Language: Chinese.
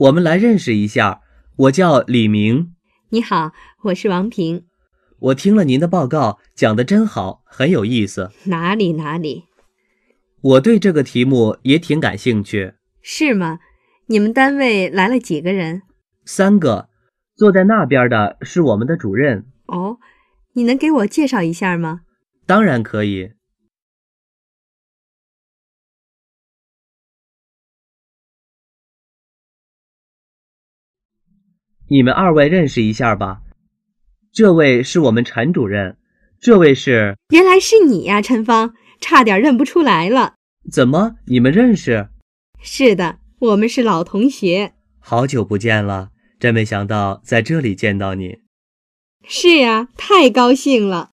我们来认识一下，我叫李明。你好，我是王平。我听了您的报告，讲的真好，很有意思。哪里哪里，我对这个题目也挺感兴趣。是吗？你们单位来了几个人？三个，坐在那边的是我们的主任。哦，你能给我介绍一下吗？当然可以。你们二位认识一下吧。这位是我们陈主任，这位是……原来是你呀，陈芳，差点认不出来了。怎么，你们认识？是的，我们是老同学。好久不见了，真没想到在这里见到你。是呀，太高兴了。